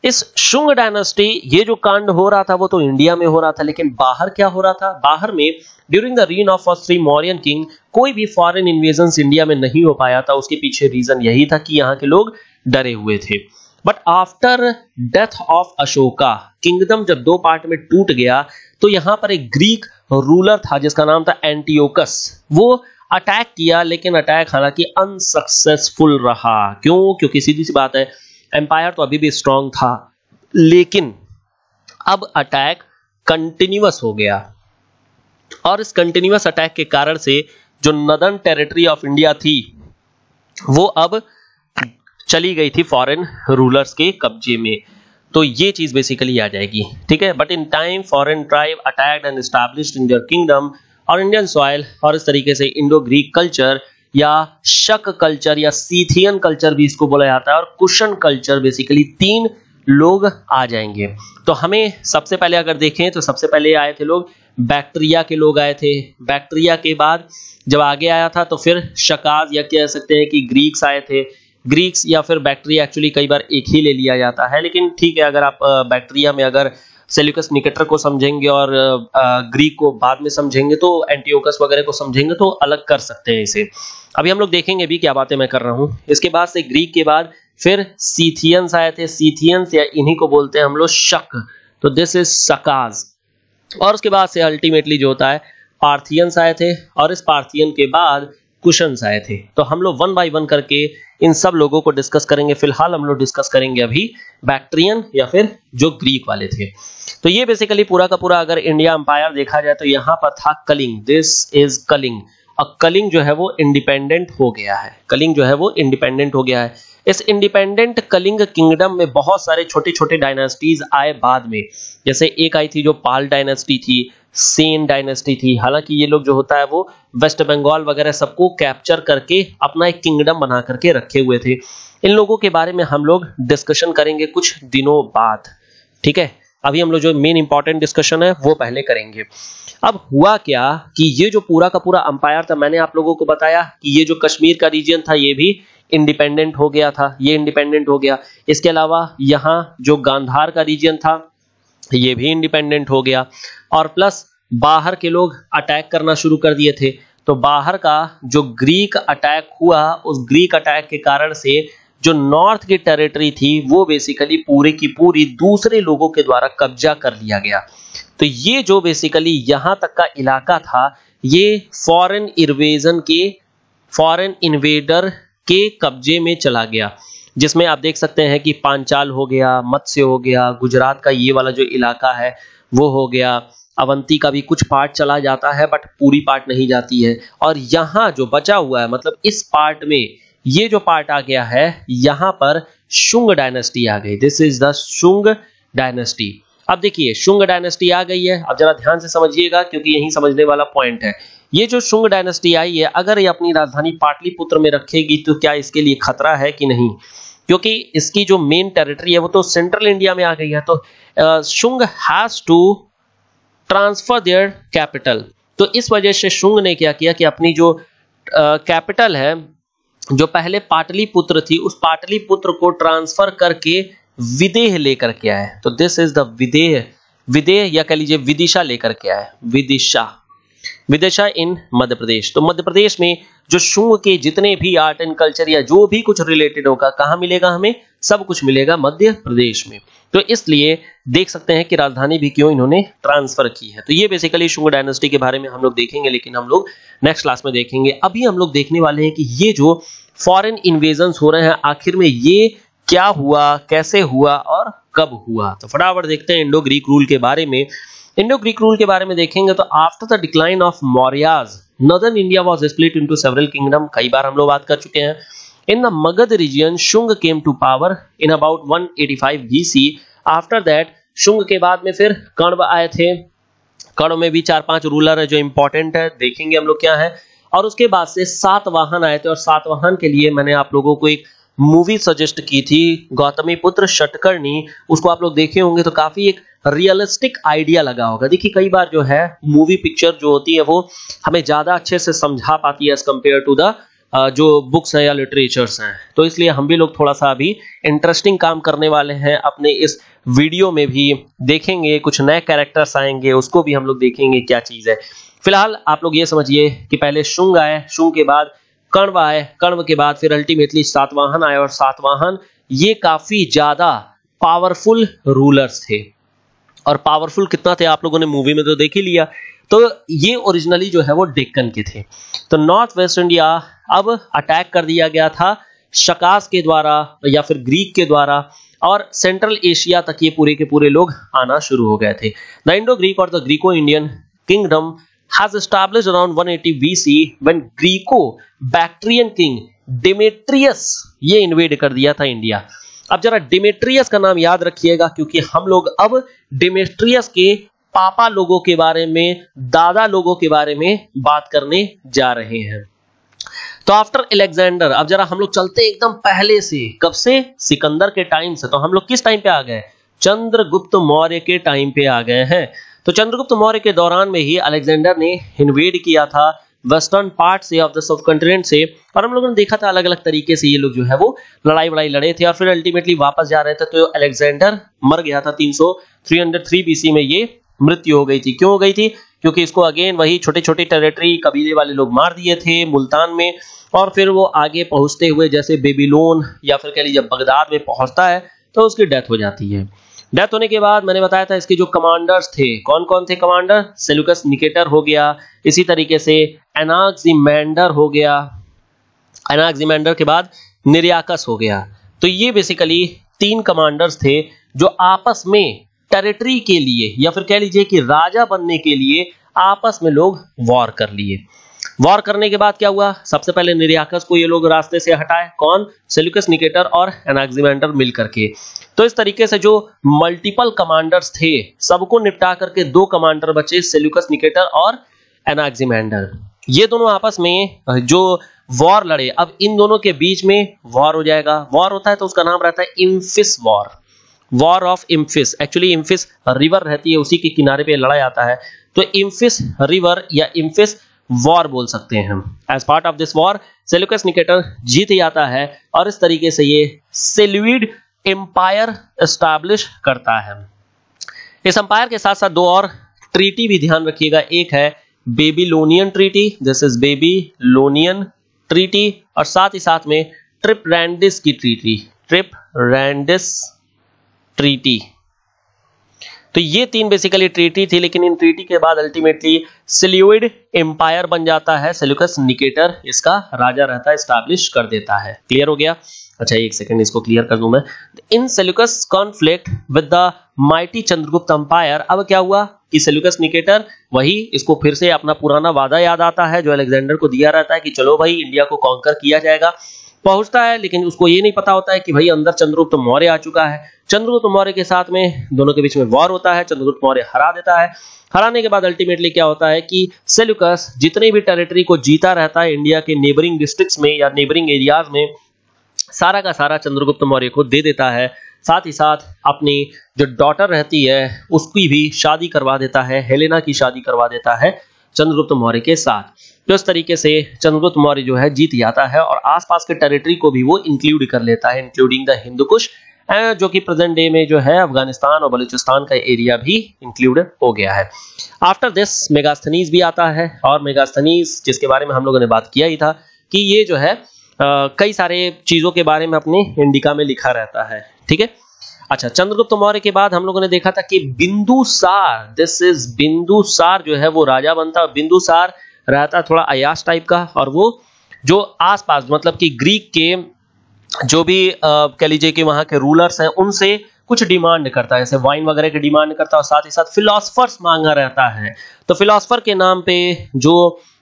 इस शुंग डायनेस्टी, ये जो कांड हो रहा था, वो तो इंडिया में हो रहा था, लेकिन बाहर क्या हो रहा था? बाहर में during the reign of three Mauryan king कोई भी फॉरेन इन्वेजन इंडिया में नहीं हो पाया था। उसके पीछे रीजन यही था कि यहाँ के लोग डरे हुए थे। But after death of Ashoka kingdom जब दो पार्ट में टूट गया तो यहाँ पर एक ग्रीक रूलर था, जिसका नाम था एंटीओकस वो अटैक किया, लेकिन अटैक हालाँकि अनसक्सेसफुल रहा। क्यों? क्योंकि सीधी सी बात है एम्पायर तो अभी भी स्ट्रांग था, लेकिन अब अटैक कंटिन्यूस हो गया। और इस कंटिन्यूस अटैक के कारण से जो नदन टेरिटरी ऑफ़ इंडिया थी, वो अब चली गई थी फॉरेन रूलर्स के कब्जे में। तो ये चीज़ बेसिकली आ जाएगी, ठीक है? But in time foreign tribe attacked and established in their kingdom और इंडियन सॉइल और इस तरीके से इंडो ग्रीक कल्चर या शक कल्चर या सीथियन कल्चर भी इसको बोला जाता है और कुशन कल्चर बेसिकली तीन लोग आ जाएँगे। तो हमें सबसे पहले अगर देखें तो सबसे पहले आए थे लोग, बैक्टीरिया के लोग आए थे। बैक्टीरिया के बाद जब आगे आया था तो फिर शकाज या कह सकते हैं कि ग्रीक्स आए थे। ग्रीक्स या फिर बैक्टीरिया एक्चुअली कई बार एक ही ले लिया जाता है, लेकिन ठीक है, अगर आप बैक्टीरिया में अगर सेल्यूकस निकेटर को समझेंगे और ग्रीक को बाद में समझेंगे तो एंटीओकस वगैरह को समझेंगे तो अलग कर सकते हैं इसे। अभी हम लोग देखेंगे भी क्या बातें मैं कर रहा हूँ। इसके बाद से ग्रीक के बाद फिर सीथियंस आए थे। सीथियंस या इन्हीं को बोलते हैं हम लोग शक। तो दिस इज़ सकाज और उसके बाद से अल्टीमेटली जो होता है पार्थियंस आए थे। और इस पार्थियन के बाद कुशंस आए थे। तो हम लोग वन बाई वन करके इन सब लोगों को डिस्कस करेंगे। फ़िलहाल हम लोग डिस्कस करेंगे अभी बैक्ट्रियन या फिर जो ग्रीक वाले थे। तो ये बेसिकली पूरा का पूरा अगर इंडिया अंपायर देखा जाए तो यहाँ पर था कलिंग दिस इज़ कलिंग और कलिंग जो है वो इंडिपेंडेंट हो गया है। कलिंग जो है वो इंडिपेंडेंट हो गया है। इस इंडिपेंडेंट कलिंग किंगडम में बहुत सारे छोटे छोटे डायनेस्टीज आए बाद में। जैसे एक आई थी जो पाल डायनेस्टी थी, सेन डायनेस्टी थी। हालाँकि ये लोग जो होता है वो वेस्ट बंगाल वगैरह सबको कैप्चर करके अपना एक किंगडम बना करके रखे हुए थे। इन लोगों के बारे में हम लोग डिस्कशन करेंगे कुछ दिनों बाद। ठीक है? अभी हम लोग जो मेन इंपॉर्टेंट डिस्कशन है, वो पहले करेंगे। अब हुआ क्या कि ये जो पूरा का पूरा अंपायर था, मैंने आप लोगों को बताया कि ये जो कश्मीर का रीजन था, ये भी इंडिपेंडेंट हो गया था, ये इंडिपेंडेंट हो गया। इसके अलावा यहाँ जो गांधार का रीजन था, ये भी इंडिपेंडेंट हो गया। और प्लस बाहर के लोग अटैक करना शुरू कर दिए थे। तो बाहर का जो ग्रीक अटैक हुआ, उस ग्रीक अटैक के कारण से जो नॉर्थ की टेरिटरी थी, वो बेसिकली पूरे की पूरी दूसरे लोगों के द्वारा कब्जा कर लिया गया। तो ये जो बेसिकली यहाँ तक का इलाका था, ये फॉरेन इन्वेजन के फॉरेन इन्वेडर के कब्जे में चला गया। जिसमें आप देख सकते हैं कि पांचाल हो गया, मत्स्य हो गया, गुजरात का ये वाला जो इलाका है, वो हो गया। अवंती का भी कुछ पार्ट चला जाता है बट पूरी पार्ट नहीं जाती है। और यहाँ जो बचा हुआ है मतलब इस पार्ट में ये जो पार्ट आ गया है, यहाँ पर शुंग डायनेस्टी आ गई। This is the Shunga dynasty अब देखिए, शुंग डायनेस्टी आ गई है। अब जरा ध्यान से समझिएगा, क्योंकि यही समझने वाला पॉइंट है। ये जो शुंग डायनेस्टी आई है, अगर ये अपनी राजधानी पाटलिपुत्र में रखेगी तो क्या इसके लिए खतरा है कि नहीं? क्योंकि इसकी जो मेन टेरिटरी है, वो तो सेंट्रल इंडिया में आ गई है। तो Shunga has to transfer their capital तो इस वजह से शुंग ने क्या किया कि अपनी जो कैपिटल है जो पहले पाटलिपुत्र थी, उस पाटलिपुत्र को ट्रांसफ़र करके विदेह लेकर के आए। तो this is the Videha Videha या कह लीजिए विदिशा लेकर के आए। विदिशा विदिशा इन मध्य प्रदेश। तो मध्य प्रदेश में जो शुंग के जितने भी आर्ट एंड कल्चर या जो भी कुछ रिलेटेड होगा, कहाँ मिलेगा हमें? सब कुछ मिलेगा मध्य प्रदेश में। तो इसलिए देख सकते हैं कि राजधानी भी क्यों इन्होंने ट्रांसफ़र की है। तो ये बेसिकली शुंग डायनेस्टी के बारे में हम लोग देखेंगे, लेकिन हम लोग नेक्स्ट क्लास में देखेंगे। अभी हम लोग देखने वाले हैं कि ये जो फॉरेन इन्वेजन हो रहे हैं, आखिर में ये क्या हुआ, कैसे हुआ और कब हुआ? तो फटाफट देखते हैं इंडो ग्रीक रूल के बारे में। इंडो ग्रीक रूल के बारे में देखेंगे तो after the decline of Mauryas northern India was split into several kingdom कई बार हम लोग बात कर चुके हैं। In the Magadha region Shunga came to power in about 185 BC after that Shunga के बाद में फिर कण्व आए थे। कण्व में भी चार पाँच रूलर है जो इंपॉर्टेंट है। देखेंगे हम लोग क्या है। और उसके बाद से सात वाहन आए थे और सात वाहन के लिए मैंने आप लोगों को एक मूवी सजेस्ट की थी गौतमी पुत्र शटकर्णी उसको आप लोग देखे होंगे तो काफ़ी एक रियलिस्टिक आइडिया लगा होगा। देखिए कई बार जो है मूवी पिक्चर जो होती है वो हमें ज़्यादा अच्छे से समझा पाती है एज कंपेयर टू द जो बुक्स हैं या लिटरेचर्स हैं। तो इसलिए हम भी लोग थोड़ा सा अभी इंटरेस्टिंग काम करने वाले हैं। अपने इस वीडियो में भी देखेंगे, कुछ नए कैरेक्टर्स आएँगे, उसको भी हम लोग देखेंगे क्या चीज़ है। फ़िलहाल आप लोग ये समझिए कि पहले शुंग आए, शुंग के बाद कण्व आए, कण्व के बाद फिर अल्टीमेटली सातवाहन आए और सातवाहन ये काफ़ी ज़्यादा पावरफुल रूलर्स थे। और पावरफुल कितना थे आप लोगों ने मूवी में तो देख ही लिया। तो ये ओरिजिनली जो है वो डेक्कन के थे। तो नॉर्थ वेस्ट इंडिया अब अटैक कर दिया गया था शकास के द्वारा या फिर ग्रीक के द्वारा और सेंट्रल एशिया तक ये पूरे के पूरे लोग आना शुरू हो गए थे। द इंडो ग्रीक और the Greco Indian kingdom has established around 180 BC when Greco-Bactrian king Demetrius ये इन्वेड कर दिया था इंडिया अब जरा डिमेट्रियस का नाम याद रखिएगा क्योंकि हम लोग अब डिमेट्रियस के पापा लोगों के बारे में, दादा लोगों के बारे में बात करने जा रहे हैं। तो आफ्टर एलेक्जेंडर अब जरा हम लोग चलते एकदम पहले से। कब से? सिकंदर के टाइम से। तो हम लोग किस टाइम पे आ गए? चंद्रगुप्त मौर्य के टाइम पे आ गए हैं। तो चंद्रगुप्त मौर्य के दौरान में ही अलेक्जेंडर ने इन्वेड किया था वेस्टर्न पार्ट से ऑफ़ द सब कंटिनेंट से। और हम लोगों ने देखा था अलग अलग तरीके से ये लोग जो है वो लड़ाई वड़ाई लड़े थे। और फिर अल्टीमेटली वापस जा रहे थे तो अलेक्जेंडर मर गया था 300 303 बीसी में ये मृत्यु हो गई थी। क्यों हो गई थी? क्योंकि इसको अगेन वही छोटे छोटे टेरिटरी कबीले वाले लोग मार दिए थे मुल्तान में और फिर वो आगे पहुँचते हुए जैसे बेबीलोन या फिर कह लीजिए बगदाद में पहुँचता है तो उसकी डेथ हो जाती है। डेथ होने के बाद मैंने बताया था इसके जो कमांडर्स थे कौन कौन थे कमांडर सेलुकस निकेटर हो गया। इसी तरीके से एनाक्सिमेंडर हो गया। एनाक्सिमेंडर के बाद निर्याकस हो गया। तो ये बेसिकली तीन कमांडर्स थे जो आपस में टेरिटरी के लिए, या फिर कह लीजिए कि राजा बनने के लिए आपस में लोग वॉर कर लिए। वॉर करने के बाद क्या हुआ? सबसे पहले निर्याकस को ये लोग रास्ते से हटाए। कौन? सेल्यूकस, निकेटर और एनाक्सिमेंडर मिल करके तो इस तरीके से जो मल्टीपल कमांडर्स थे, सबको निपटा करके दो कमांडर बचे, सेल्यूकस, निकेटर और एनाक्सिमेंडर ये दोनों आपस में जो वॉर लड़े, अब इन दोनों के बीच में वॉर हो जाएगा। वॉर होता है तो उसका नाम रहता है इम्फिस वॉर वॉर ऑफ़ इम्फिस एक्चुअली इम्फिस रिवर रहती है, उसी के किनारे पे लड़ाई आता है। तो इम्फिस रिवर या इम्फिस वॉर बोल सकते हैं हम। As part of this war Seleucus Nicator जीत जाता है और इस तरीके से ये सेल्यूड एम्पायर एस्टैब्लिश करता है। इस एम्पायर के साथ साथ दो और ट्रीटी भी ध्यान रखिएगा। एक है Babylonian treaty this is Babylonian treaty और साथ ही साथ में ट्रिप रैंडिस की ट्रीटी ट्रिप रैंडिस ट्रीटी तो ये तीन बेसिकली ट्रीटी थी, लेकिन इन ट्रीटी के बाद अल्टीमेटली सिल्यूड एम्पायर बन जाता है। सेल्यूकस निकेटर इसका राजा रहता है स्टैब्लिश कर देता है। क्लियर हो गया? अच्छा एक सेकंड इसको क्लियर कर दूँ मैं। In Seleucus conflict with the mighty Chandragupta empire अब क्या हुआ? कि सेल्यूकस निकेटर वही इसको फिर से अपना पुराना वादा याद आता है, जो अलेक्जेंडर को दिया रहता है कि चलो भाई इंडिया को कॉन्कर किया जाएगा। पहुँचता है, लेकिन उसको ये नहीं पता होता है कि भाई अंदर चंद्रगुप्त मौर्य आ चुका है। चंद्रगुप्त मौर्य के साथ में दोनों के बीच में वॉर होता है, चंद्रगुप्त मौर्य हरा देता है। हराने के बाद अल्टीमेटली क्या होता है कि सेल्यूकस जितने भी टेरिटरी को जीता रहता है इंडिया के नेबरिंग डिस्ट्रिक्ट्स में या नेबरिंग एरियाज़ में, सारा का सारा चंद्रगुप्त मौर्य को दे देता है। साथ ही साथ अपनी जो डॉटर रहती है, उसकी भी शादी करवा देता है हेलेना की शादी करवा देता है। चंद्रगुप्त मौर्य के साथ। तो इस तरीके से चंद्रगुप्त मौर्य जो है जीत जाता है और आसपास के टेरिटरी को भी वो इंक्लूड कर लेता है इंक्लूडिंग द हिंदू कुश जो कि प्रेजेंट डे में जो है अफ़गानिस्तान और बलूचिस्तान का एरिया भी इंक्लूड हो गया है। आफ्टर दिस मेगास्थनीज भी आता है और मेगास्थनीज जिसके बारे में हम लोगों ने बात किया ही था कि ये जो है आ, कई सारे चीज़ों के बारे में अपने इंडिका में लिखा रहता है ठीक है? अच्छा चंद्रगुप्त मौर्य के बाद हम लोगों ने देखा था कि बिंदुसार दिस इज़ बिंदुसार जो है वो राजा बनता बिंदुसार रहता थोड़ा अयास टाइप का और वो जो आसपास मतलब कि ग्रीक के जो भी कह लीजिए कि वहाँ के रूलर्स हैं, उनसे कुछ डिमांड करता है। जैसे वाइन वगैरह की डिमांड करता है और साथ ही साथ फिलोसफर्स मांगा रहता है। तो फिलोसफर के नाम पे जो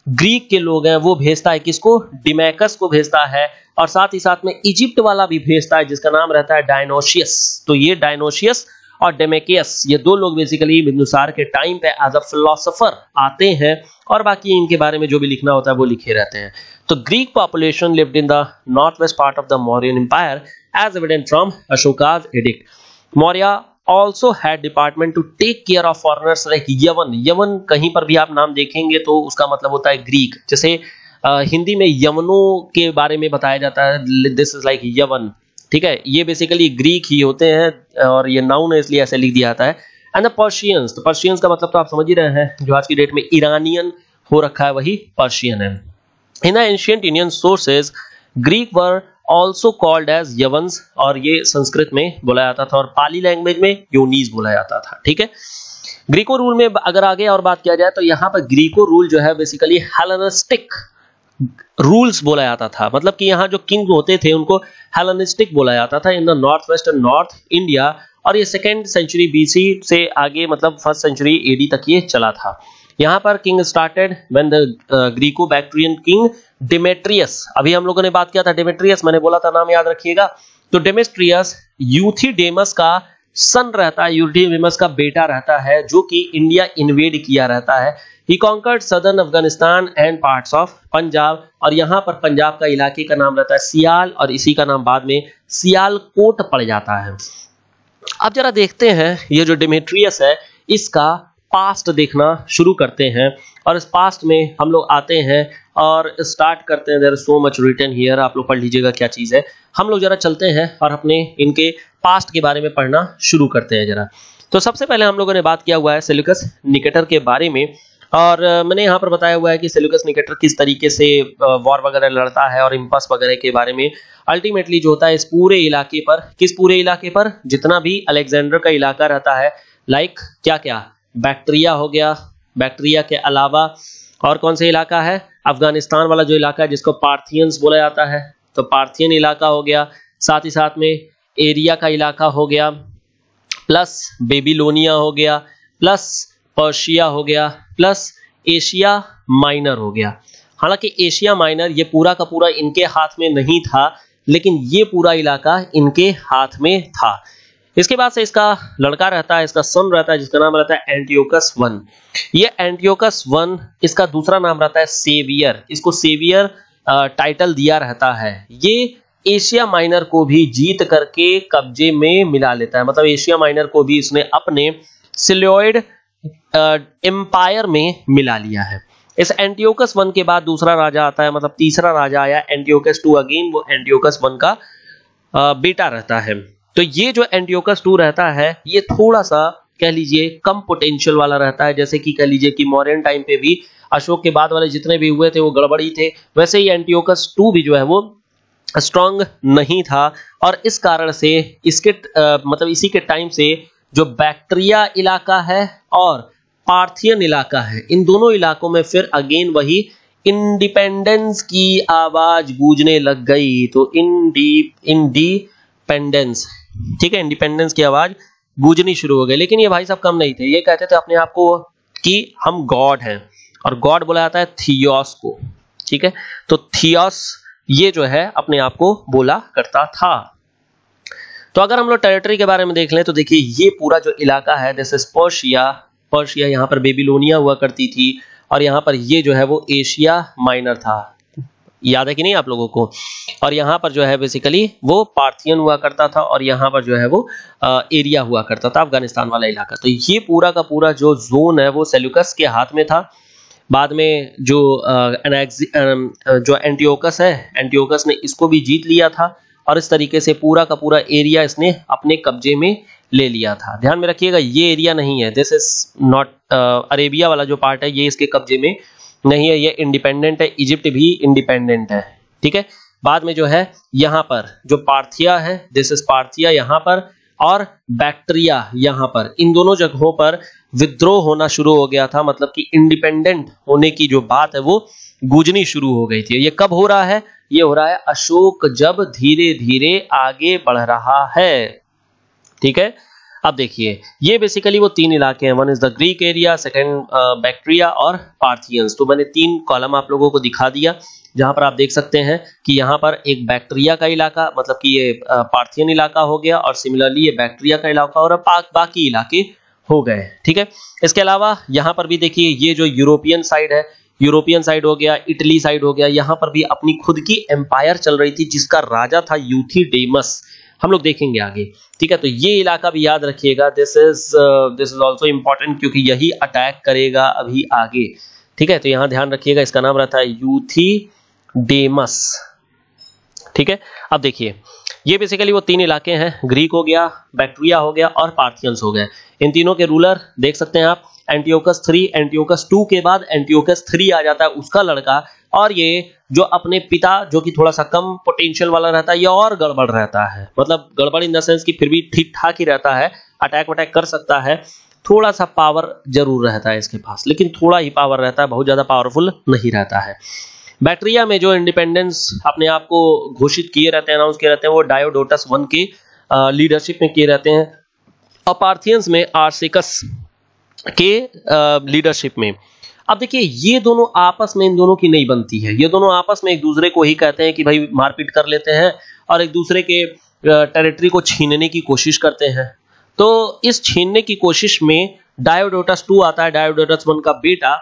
ग्रीक के लोग हैं, वो भेजता है किसको? डिमेकस को भेजता है और साथ ही साथ में इजिप्ट वाला भी भेजता है, जिसका नाम रहता है डायनोशियस। तो ये डायनोशियस और डेमेकियस, ये दो लोग बेसिकली बिंदुसार के टाइम पे एज अ फिलोसोफर आते हैं और बाकी इनके बारे में जो भी लिखना होता है, वो लिखे रहते हैं। तो Greek population lived in the north west part of the Mauryan empire as evident from Ashoka's edict Maurya also had department to take care of foreigners, like यवन यवन कहीं पर भी आप नाम देखेंगे तो उसका मतलब होता है ग्रीक जैसे हिंदी में यवनों के बारे में बताया जाता है दिस इज़ लाइक यवन ठीक है? ये बेसिकली ग्रीक ही होते हैं, और ये नाउन है, इसलिए ऐसे लिख दिया जाता है. एंड द पर्शियंस तो पर्शियंस का मतलब तो आप समझ ही रहे हैं, जो आज की डेट में ईरानियन हो रखा है, वही पर्शियन है. In the ancient Indian sources Greek were also called as Yavanas और ये संस्कृत में बोला जाता था और पाली लैंग्वेज में योनीज बोला जाता था, ठीक है? ग्रीको रूल में अगर आगे और बात किया जाए तो यहाँ पर ग्रीको रूल जो है बेसिकली हेलेनिस्टिक रूल्स बोला जाता था। मतलब कि यहाँ जो किंग होते थे, उनको हेलेनिस्टिक बोला जाता था in the north west north India और ये सेकेंड सेंचुरी बीसी से आगे मतलब फ़र्स्ट सेंचुरी एडी तक ये चला था। यहाँ पर king started when the Greco Bactrian king Demetrius अभी हम लोगों ने बात किया था डिमेट्रियस मैंने बोला था नाम याद रखिएगा। तो डिमेट्रियस यूथीडेमस का सन रहता है यूथीडेमस का बेटा रहता है, जो कि इंडिया इन्वेड किया रहता है। He conquered southern Afghanistan and parts of Punjab और यहाँ पर पंजाब का इलाके का नाम रहता है सियाल और इसी का नाम बाद में सियालकोट पड़ जाता है। अब जरा देखते हैं, ये जो डिमेट्रियस है, इसका पास्ट देखना शुरू करते हैं और इस पास्ट में हम लोग आते हैं और स्टार्ट करते हैं। There so much return here आप लोग पढ़ लीजिएगा क्या चीज़ है। हम लोग जरा चलते हैं और अपने इनके पास्ट के बारे में पढ़ना शुरू करते हैं जरा। तो सबसे पहले हम लोगों ने बात किया हुआ है सेल्यूकस निकेटर के बारे में और मैंने यहाँ पर बताया हुआ है कि सेल्यूकस निकेटर किस तरीके से वॉर वगैरह लड़ता है और इम्पस वगैरह के बारे में अल्टीमेटली जो होता है इस पूरे इलाके पर, किस पूरे इलाके पर? जितना भी अलेक्जेंडर का इलाका रहता है, लाइक क्या क्या बैक्टीरिया हो गया, बैक्टीरिया के अलावा और कौन सा इलाका है? अफ़गानिस्तान वाला जो इलाका है, जिसको पार्थियंस बोला जाता है तो पार्थियन इलाका हो गया। साथ ही साथ में एरिया का इलाका हो गया, प्लस बेबीलोनिया हो गया, प्लस पर्शिया हो गया, प्लस एशिया माइनर हो गया। हालाँकि एशिया माइनर ये पूरा का पूरा इनके हाथ में नहीं था, लेकिन ये पूरा इलाका इनके हाथ में था। इसके बाद से इसका लड़का रहता है, इसका सन रहता है, जिसका नाम रहता है एंटियोकस वन ये एंटियोकस वन इसका दूसरा नाम रहता है सेवियर इसको सेवियर टाइटल दिया रहता है। ये एशिया माइनर को भी जीत करके कब्जे में मिला लेता है। मतलब एशिया माइनर को भी इसने अपने सिलोइड एम्पायर में मिला लिया है। इस एंटियोकस वन के बाद दूसरा राजा आता है। मतलब तीसरा राजा आया एंटियोकस टू अगेन वो एंटियोकस वन का बेटा रहता है। तो ये जो एंटियोकस टू रहता है ये थोड़ा सा कह लीजिए कम पोटेंशियल वाला रहता है जैसे कि कह लीजिए कि मॉडर्न टाइम पे भी अशोक के बाद वाले जितने भी हुए थे वो गड़बड़ी थे। वैसे ही एंटियोकस टू भी जो है वो स्ट्रॉन्ग नहीं था और इस कारण से इसके आ, मतलब इसी के टाइम से जो बैक्टीरिया इलाका है और पार्थियन इलाका है इन दोनों इलाकों में फिर अगेन वही इंडिपेंडेंस की आवाज़ गूंजने लग गई। तो इंडी इंडिपेंडेंस ठीक है इंडिपेंडेंस की आवाज़ गूंजनी शुरू हो गई। लेकिन ये भाई साहब कम नहीं थे। ये कहते थे अपने आप को कि हम गॉड हैं। और गॉड बोला जाता है थियोस को। ठीक है? तो थियोस ये जो है, अपने आप को बोला करता था। तो अगर हम लोग टेरिटरी के बारे में देख लें तो देखिए, ये पूरा जो इलाका है दिस इज़ पर्शिया पर्शिया यहाँ पर बेबीलोनिया हुआ करती थी। और यहाँ पर ये जो है, वो एशिया माइनर था। याद है कि नहीं आप लोगों को? और यहाँ पर जो है बेसिकली वो पार्थियन हुआ करता था और यहाँ पर जो है वो एरिया हुआ करता था, अफ़गानिस्तान वाला इलाका। तो ये पूरा का पूरा जो जोन है वो सेल्यूकस के हाथ में था। बाद में जो जो एंटीओकस है एंटीओकस ने इसको भी जीत लिया था और इस तरीके से पूरा का पूरा एरिया इसने अपने कब्जे में ले लिया था। ध्यान में रखिएगा, ये एरिया नहीं है। दिस इज़ नॉट अरेबिया वाला जो पार्ट है, ये इसके कब्जे में नहीं है, ये इंडिपेंडेंट है इजिप्ट भी इंडिपेंडेंट है, ठीक है? बाद में जो है, यहाँ पर, जो पार्थिया है दिस इज़ पार्थिया यहाँ पर और बैक्टीरिया यहाँ पर। इन दोनों जगहों पर विद्रोह होना शुरू हो गया था मतलब कि इंडिपेंडेंट होने की जो बात है, वो गूंजनी शुरू हो गई थी। ये कब हो रहा है? ये हो रहा है अशोक जब धीरे धीरे आगे बढ़ रहा है, ठीक है? अब देखिए, ये बेसिकली वो तीन इलाके हैं। One is the Greek area second Bactria और पार्थियंस तो मैंने तीन कॉलम आप लोगों को दिखा दिया, जहाँ पर आप देख सकते हैं कि यहाँ पर एक बैक्टीरिया का इलाका मतलब कि ये पार्थियन इलाका हो गया और सिमिलरली ये बैक्टीरिया का इलाका और बाकी इलाके हो गए ठीक है? इसके अलावा यहाँ पर भी देखिए, ये जो यूरोपियन साइड है यूरोपियन साइड हो गया इटली साइड हो गया, यहाँ पर भी अपनी खुद की एम्पायर चल रही थी, जिसका राजा था यूथी डेमस हम लोग देखेंगे आगे। ठीक है तो ये इलाका भी याद रखिएगा। This is this is also important क्योंकि यही अटैक करेगा अभी आगे। ठीक है तो यहाँ ध्यान रखिएगा, इसका नाम रहता है यूथी डेमस ठीक है, अब देखिए, ये बेसिकली वो तीन इलाके हैं। ग्रीक हो गया बैक्टीरिया हो गया और पार्थियंस हो गए। इन तीनों के रूलर देख सकते हैं आप एंटीओकस थ्री एंटीओकस टू के बाद एंटीओकस थ्री आ जाता है उसका लड़का। और ये जो अपने पिता, जो कि थोड़ा सा कम पोटेंशियल वाला रहता है, या और गड़बड़ रहता है। मतलब गड़बड़ इन द सेंस कि फिर भी ठीक ठाक ही रहता है अटैक वटैक कर सकता है, थोड़ा सा पावर ज़रूर रहता है इसके पास, लेकिन थोड़ा ही पावर रहता है, बहुत ज़्यादा पावरफुल नहीं रहता है। बैक्टीरिया में जो इंडिपेंडेंस अपने आप को घोषित किए रहते हैं अनाउंस किए रहते हैं, वो डायोडोटस वन के लीडरशिप में किए रहते हैं। अपार्थियंस में आर्सिकस के लीडरशिप में। अब देखिए, ये दोनों आपस में इन दोनों की नहीं बनती है। ये दोनों आपस में एक दूसरे को ही कहते हैं कि भाई मारपीट कर लेते हैं और एक दूसरे के टेरिटरी को छीनने की कोशिश करते हैं। तो इस छीनने की कोशिश में डायोडोटस टू आता है डायोडोटस वन का बेटा,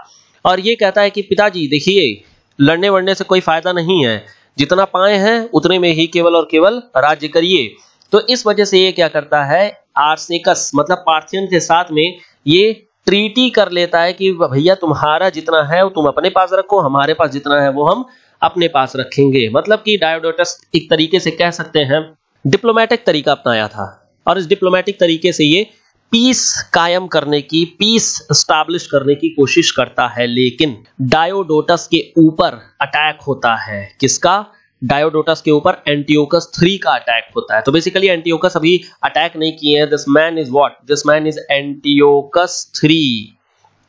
और ये कहता है कि पिताजी, देखिए, लड़ने वड़ने से कोई फ़ायदा नहीं है। जितना पाए हैं, उतने में ही केवल और केवल राज्य करिए। तो इस वजह से ये क्या करता है आर्सेकस मतलब पार्थियन के साथ में ये ट्रीटी कर लेता है कि भैया तुम्हारा जितना है, वो तुम अपने पास रखो, हमारे पास जितना है, वो हम अपने पास रखेंगे। मतलब कि डायोडोटस एक तरीके से कह सकते हैं डिप्लोमेटिक तरीका अपनाया था। और इस डिप्लोमेटिक तरीके से ये पीस कायम करने की पीस स्टैब्लिश करने की कोशिश करता है, लेकिन डायोडोटस के ऊपर अटैक होता है। किसका? डायोडोटस के ऊपर एंटीओकस थ्री का अटैक होता है। तो बेसिकली एंटीओकस अभी अटैक नहीं किए हैं। This man is what this man is Antiochus three.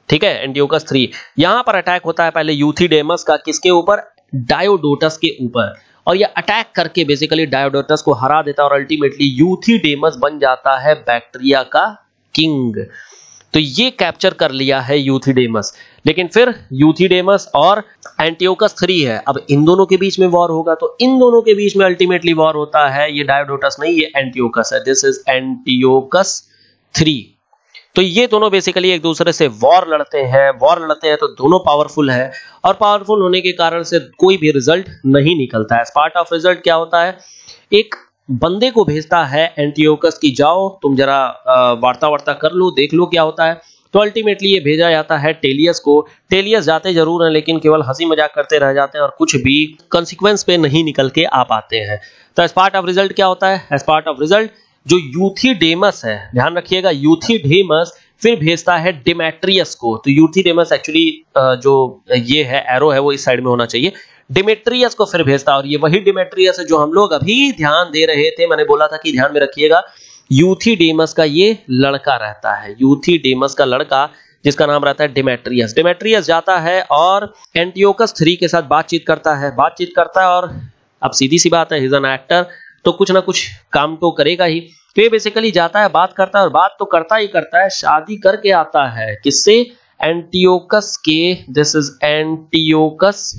ठीक है? Antiochus three. यहाँ पर अटैक होता है पहले यूथीडेमस का, किसके ऊपर? डायोडोटस के ऊपर। और ये अटैक करके बेसिकली डायोडोटस को हरा देता है और अल्टीमेटली यूथीडेमस बन जाता है बैक्टीरिया का किंग। तो ये कैप्चर कर लिया है यूथीडेमस लेकिन फिर यूथीडेमस और एंटीओकस थ्री है। अब इन दोनों के बीच में वॉर होगा तो इन दोनों के बीच में अल्टीमेटली वॉर होता है। ये डायोडोटस नहीं, ये एंटीओकस है। दिस इज़ एंटीओकस थ्री तो ये दोनों बेसिकली एक दूसरे से वॉर लड़ते हैं। वॉर लड़ते हैं तो दोनों पावरफुल है। और पावरफुल होने के कारण से कोई भी रिज़ल्ट नहीं निकलता है। पार्ट ऑफ़ रिज़ल्ट क्या होता है? एक बंदे को भेजता है एंटीओकस की, जाओ, तुम जरा वार्ता वार्ता कर लो, देख लो क्या होता है। तो अल्टीमेटली ये भेजा जाता है टेलियस को। टेलियस जाते ज़रूर हैं, लेकिन केवल हँसी मज़ाक करते रह जाते हैं और कुछ भी कंसिक्वेंस पे नहीं निकल के आ पाते हैं। तो एज पार्ट ऑफ़ रिज़ल्ट क्या होता है? एज पार्ट ऑफ़ रिज़ल्ट जो यूथी डेमस है, ध्यान रखिएगा यूथी डेमस फिर भेजता है डिमेट्रियस को। तो यूथी डेमस एक्चुअली जो ये है एरो है, वो इस साइड में होना चाहिए। डिमेट्रियस को फिर भेजता है और ये वही डिमेट्रियस है जो हम लोग अभी ध्यान दे रहे थे। मैंने बोला था कि ध्यान में रखिएगा, यूथीडेमस का ये लड़का रहता है, यूथीडेमस का लड़का जिसका नाम रहता है डिमेट्रियस। डिमेट्रियस जाता है और एंटियोकस थ्री के साथ बातचीत करता है। बातचीत करता है और अब सीधी सी बात है हिज एन एक्टर तो कुछ ना कुछ काम तो करेगा ही। तो ये बेसिकली जाता है, बात करता है और बात तो करता ही करता है, शादी करके आता है। किससे? एंटियोकस के this is Antiochus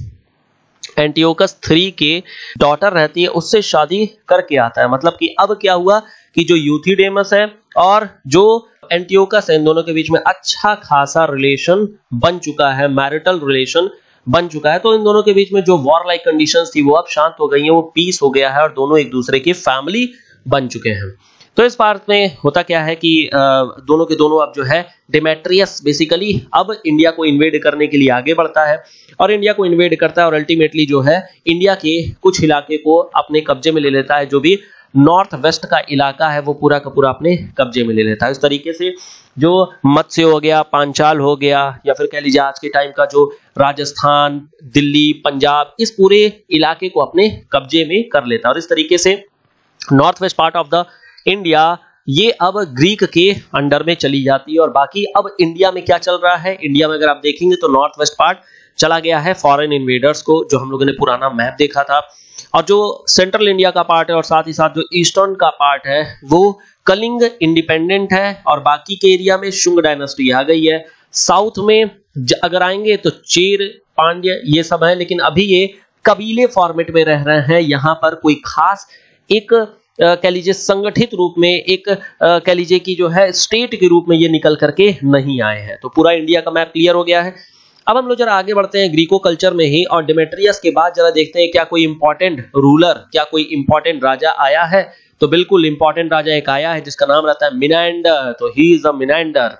Antiochus three के डॉटर रहती है, उससे शादी करके आता है। मतलब कि अब क्या हुआ कि जो यूथीडेमस है और जो एंटियोकस है, इन दोनों के बीच में अच्छा खासा रिलेशन बन चुका है, मैरिटल रिलेशन बन चुका है। तो इन दोनों के बीच में जो वॉर लाइक कंडीशंस थी, वो अब शांत हो गई हैं, वो पीस हो गया है और दोनों एक दूसरे की फैमिली बन चुके हैं। तो इस पार्ट में होता क्या है कि दोनों के दोनों अब जो है डिमेट्रियस बेसिकली अब इंडिया को इन्वेड करने के लिए आगे बढ़ता है और इंडिया को इन्वेड करता है और अल्टीमेटली जो है इंडिया के कुछ इलाके को अपने कब्जे में ले लेता है। जो भी नॉर्थ वेस्ट का इलाका है, वो पूरा का पूरा अपने कब्जे में ले लेता है। इस तरीके से जो मत्स्य हो गया, पांचाल हो गया, या फिर कह लीजिए आज के टाइम का जो राजस्थान, दिल्ली, पंजाब, इस पूरे इलाके को अपने कब्जे में कर लेता है। और इस तरीके से north west part of the India, ये अब ग्रीक के अंडर में चली जाती है और बाकी अब इंडिया में क्या चल रहा है? इंडिया में अगर आप देखेंगे तो नॉर्थ वेस्ट पार्ट चला गया है फॉरेन इन्वेडर्स को, जो हम लोगों ने पुराना मैप देखा था। और जो सेंट्रल इंडिया का पार्ट है और साथ ही साथ जो ईस्टर्न का पार्ट है, वो कलिंग इंडिपेंडेंट है और बाकी के एरिया में शुंग डायनेस्टी आ गई है। साउथ में अगर आएँगे तो चेर, पांड्य, ये सब है, लेकिन अभी ये कबीले फॉर्मेट में रह रहे हैं। यहाँ पर कोई खास एक कह लीजिए, संगठित रूप में, एक कह लीजिए कि जो है स्टेट के रूप में ये निकल करके नहीं आए हैं। तो पूरा इंडिया का मैप क्लियर हो गया है। अब हम लोग जरा आगे बढ़ते हैं ग्रीको कल्चर में ही, और डिमेट्रियस के बाद जरा देखते हैं क्या कोई इंपॉर्टेंट रूलर क्या कोई इंपॉर्टेंट राजा आया है। तो बिल्कुल इंपॉर्टेंट राजा एक आया है, जिसका नाम रहता है मिनाइंडर तो ही इज़ अ मिनाइंडर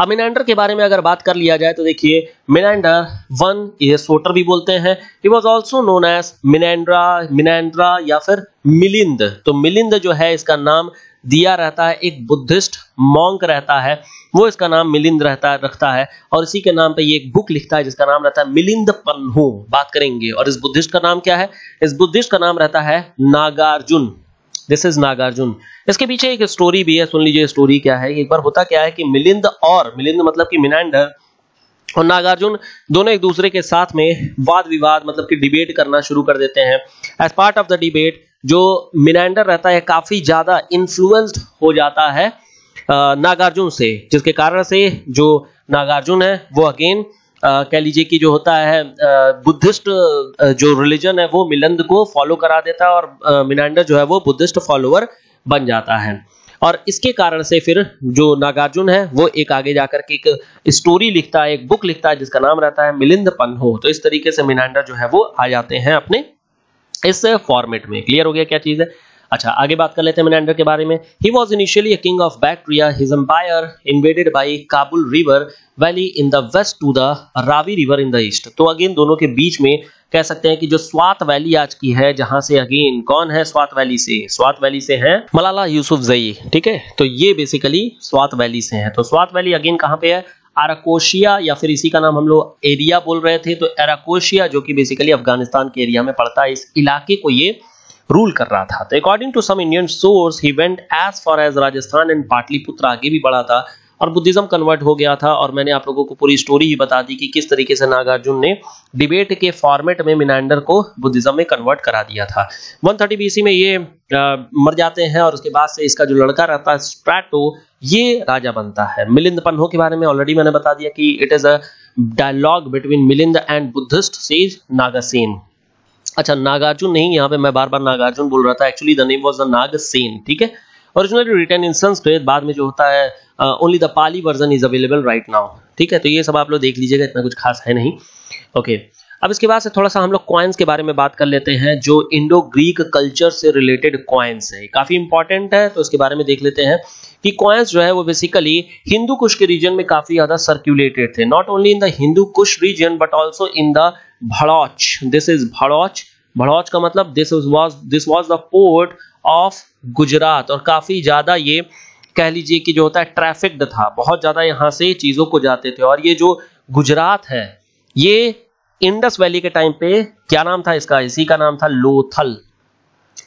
अब मिनांडर के बारे में अगर बात कर लिया जाए तो देखिए मिनांडर वन, ये सोटर भी बोलते हैं। He was also known as Menander Menander या फिर मिलिंद। तो मिलिंद जो है, इसका नाम दिया रहता है, एक बुद्धिस्ट मॉन्क रहता है। वो इसका नाम मिलिंद रहता है रखता है। और इसी के नाम पे ये एक बुक लिखता है, जिसका नाम रहता है मिलिंद पन्हू। बात करेंगे। और इस बुद्धिस्ट का नाम क्या है? इस बुद्धिस्ट का नाम रहता है नागार्जुन। दिस इज़ नागार्जुन इसके पीछे एक स्टोरी भी है, सुन लीजिए स्टोरी क्या है। एक बार होता क्या है कि मिलिंद और, मिलिंद मतलब कि मिनांडर और नागार्जुन दोनों एक दूसरे के साथ में वाद विवाद मतलब कि डिबेट करना शुरू कर देते हैं। As part of the debate जो मिनांडर रहता है, काफ़ी ज़्यादा इन्फ्लुएंस्ड हो जाता है नागार्जुन से, जिसके कारण से जो नागार्जुन है, वो अगेन कह लीजिए कि जो होता है बुद्धिस्ट जो रिलीजन है, वो मिलंद को फॉलो करा देता है और मिनांडर जो है वो बुद्धिस्ट फॉलोअर बन जाता है। और इसके कारण से फिर जो नागार्जुन है, वो एक आगे जाकर के एक स्टोरी लिखता है, एक बुक लिखता है, जिसका नाम रहता है मिलिंद पन्हो। तो इस तरीके से मिनांडर जो है, वो आ जाते हैं अपने इस फॉर्मेट में। क्लियर हो गया क्या चीज़ है? अच्छा आगे बात कर लेते हैं मिनांडर के बारे में। He was initially king of Bactria his empire invaded by Kabul river valley in the west to the Ravi river in the east तो अगेन दोनों के बीच में कह सकते हैं कि जो स्वात वैली आज की है, जहाँ से अगेन कौन है स्वात वैली से? स्वात वैली से है मलाला यूसुफ जई, ठीक है? तो ये बेसिकली स्वात वैली से है। तो स्वात वैली अगेन कहाँ पे है? अराकोशिया या फिर इसी का नाम हम लोग एरिया बोल रहे थे। तो एराकोशिया जो कि बेसिकली अफ़गानिस्तान के एरिया में पड़ता है, इस इलाके को ये रूल कर रहा था। तो according to some Indian source he went as far as Rajasthan and Pataliputra आगे भी बढ़ा था और बुद्धिज्म कन्वर्ट हो गया था और मैंने आप लोगों को पूरी स्टोरी ही बता दी कि किस तरीके से नागार्जुन ने डिबेट के फॉर्मेट में मिनांडर को बुद्धिज्म में कन्वर्ट करा दिया था। 130 थर्टी बीसी में ये आ, मर जाते हैं और उसके बाद से इसका जो लड़का रहता है स्ट्रैटो ये राजा बनता है। मिलिंद पन्हो के बारे में ऑलरेडी मैंने बता दिया कि it is a dialogue between Milinda and Buddhist sage Nagasena अच्छा नागार्जुन नहीं, यहाँ पे मैं बार बार नागार्जुन बोल रहा था। Actually the name was the Nagasena ठीक है? ओरिजिनली रिटर्न इन संस्कृत बाद में जो होता है only the Pali version is available right now ठीक है? तो ये सब आप लोग देख लीजिएगा, इतना कुछ खास है नहीं। Okay okay. अब इसके बाद से थोड़ा सा हम लोग कॉइन्स के बारे में बात कर लेते हैं, जो इंडो ग्रीक कल्चर से रिलेटेड कॉइन्स है। काफ़ी इंपॉर्टेंट है तो इसके बारे में देख लेते हैं कि कॉइन्स जो है, वो बेसिकली हिंदू कुश के रीजन में काफ़ी ज़्यादा सर्क्यूलेटेड थे। Not only in the Hindu Kush region but also in the Bharuch this is Bharuch Bharuch का मतलब this was this was the port of Gujarat और काफ़ी ज़्यादा ये कह लीजिए कि जो होता है ट्रैफ़िक था। बहुत ज़्यादा यहाँ से चीज़ों को जाते थे। और ये जो गुजरात है, ये इंडस वैली के टाइम पे क्या नाम था इसका? इसी का नाम था लोथल।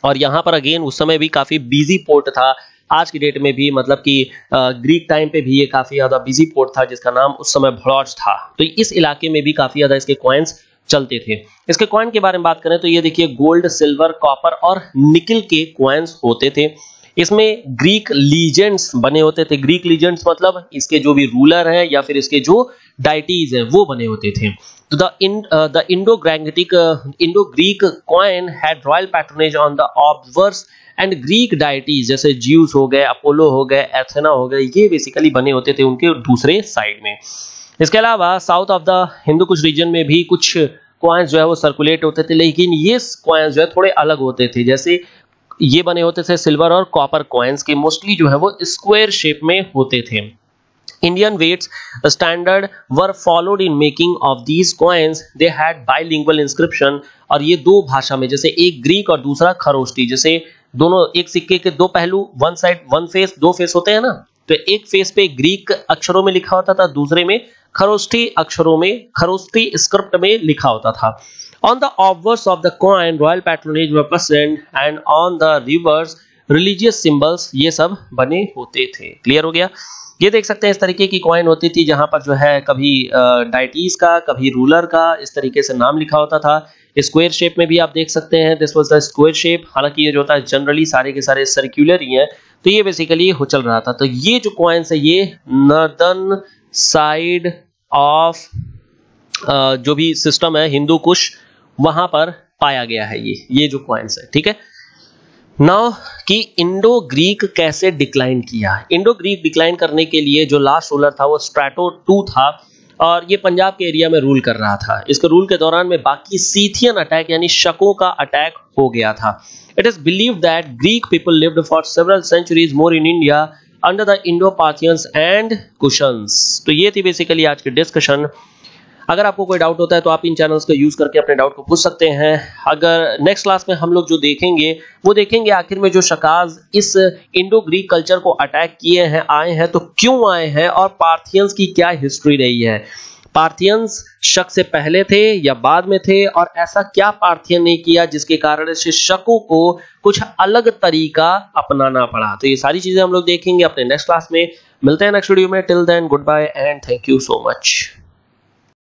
और यहाँ पर अगेन उस समय भी काफ़ी बिज़ी पोर्ट था। आज की डेट में भी मतलब कि ग्रीक टाइम पे भी ये काफ़ी ज़्यादा बिज़ी पोर्ट था, जिसका नाम उस समय भड़ौच था। तो इस इलाके में भी काफ़ी ज़्यादा इसके कॉइन्स चलते थे। इसके कॉइन के बारे में बात करें तो ये देखिए गोल्ड सिल्वर कॉपर और निकिल के कॉइन्स होते थे। इसमें ग्रीक लीजेंड्स बने होते थे। ग्रीक लीजेंड्स मतलब इसके जो भी रूलर हैं या फिर इसके जो डाइटीज हैं, वो बने होते थे। तो the in the Indo ग्रैंगटिक Indo Greek coin had royal patronage on the observers and Greek deities जैसे ज्यूस हो गए अपोलो हो गए एथेना हो गए, ये बेसिकली बने होते थे उनके दूसरे साइड में। इसके अलावा साउथ ऑफ़ द हिंदू कुछ रीजन में भी कुछ क्वाइंस जो है वो सर्कुलेट होते थे, लेकिन ये क्वाइंस जो है थोड़े अलग होते थे। जैसे ये बने होते थे सिल्वर और कॉपर क्वाइंस के मोस्टली जो है वो स्क्वायर शेप में होते थे। Indian weights standard were followed in making of these coins. They had bilingual inscription और ये दो भाषा में, जैसे एक ग्रीक और दूसरा खरोष्टी जैसे दोनों एक सिक्के के दो पहलू वन साइड वन फेस दो फेस होते हैं ना? तो एक फेस पे ग्रीक अक्षरों में लिखा होता था दूसरे में खरोष्टी अक्षरों में खरोष्टी स्क्रिप्ट में लिखा होता था। On the obverse of the coin, royal patronage were present and on the reverse, religious ये सब बने होते थे। क्लियर हो गया? ये देख सकते हैं इस तरीके की कॉइन होती थी जहाँ पर जो है कभी डाइटीज का कभी रूलर का इस तरीके से नाम लिखा होता था। स्क्वायर शेप में भी आप देख सकते हैं this was the square shape हालाँकि ये जो होता है जनरली सारे के सारे सर्कुलर ही हैं। तो ये बेसिकली चल रहा था। तो ये जो कॉइन्स है, ये नॉर्दर्न साइड ऑफ़ जो भी सिस्टम है, हिंदू कुश, वहाँ पर पाया गया है ये। ये जो क्वाइंस है, ठीक है? नाउ कि इंडो ग्रीक कैसे डिक्लाइन किया? इंडो ग्रीक डिक्लाइन करने के लिए जो लास्ट रूलर था, वो स्ट्रेटो टू था। और ये पंजाब के एरिया में रूल कर रहा था। इसके रूल के दौरान में बाकी सीथियन अटैक यानी शकों का अटैक हो गया था। It is believe that Greek people lived for several centuries more in India under the Indo Parthians and Kushans तो ये थी बेसिकली आज की डिस्कशन अगर आपको कोई डाउट होता है तो आप इन चैनल्स का यूज़ करके अपने डाउट को पूछ सकते हैं। अगर नेक्स्ट क्लास में हम लोग जो देखेंगे, वो देखेंगे आखिर में जो शकाज इस इंडो ग्रीक कल्चर को अटैक किए हैं, आए हैं तो क्यों आए हैं और पार्थियंस की क्या हिस्ट्री रही है? पार्थियंस शक से पहले थे या बाद में थे और ऐसा क्या पार्थियन ने किया जिसके कारण से शकों को कुछ अलग तरीका अपनाना पड़ा? तो ये सारी चीज़ें हम लोग देखेंगे अपने नेक्स्ट क्लास में। मिलते हैं नेक्स्ट वीडियो में। Till then goodbye and thank you so much